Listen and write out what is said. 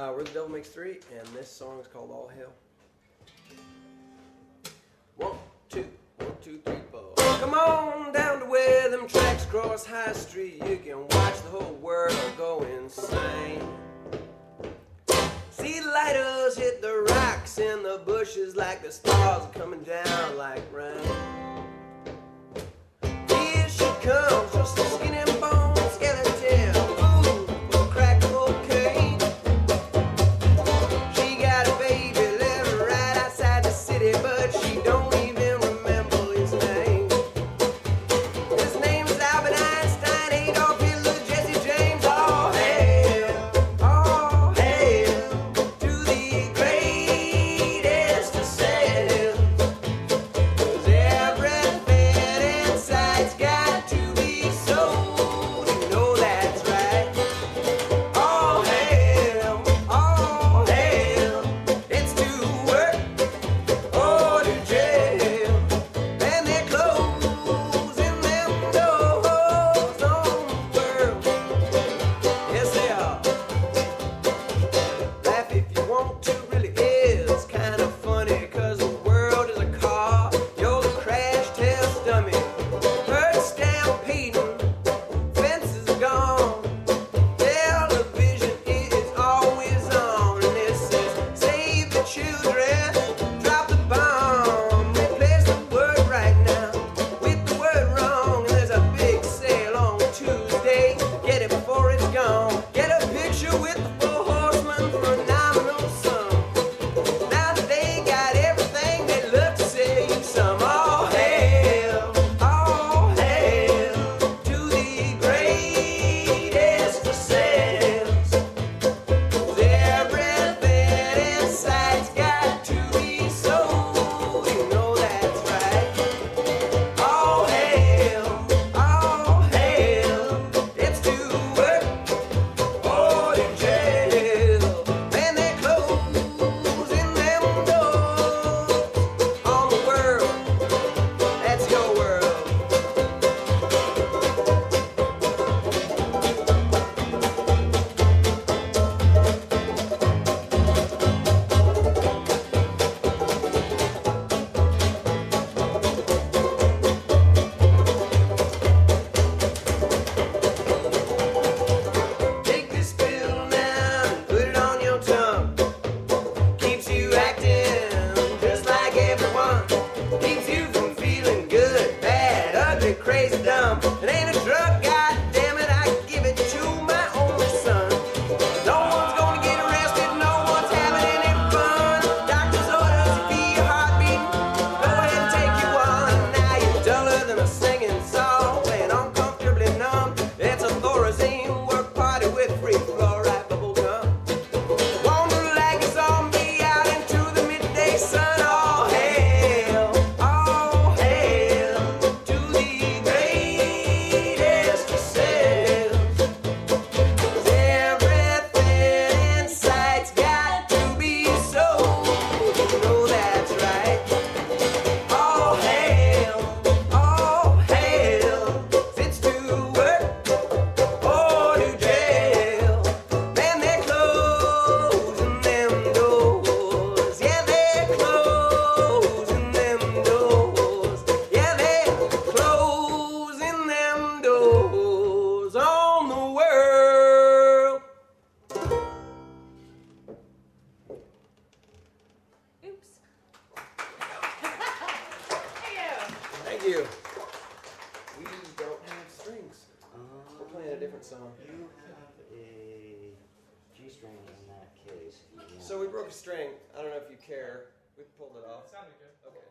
Uh, we're the Devil Makes Three, and this song is called All Hail. One, two, one, two, three, four. Come on down to where them tracks cross High Street. You can watch the whole world go insane. See the lighters hit the rocks in the bushes like the stars are coming down like rain. So we broke a string. I don't know if you care. We pulled it off. It sounded good. Okay.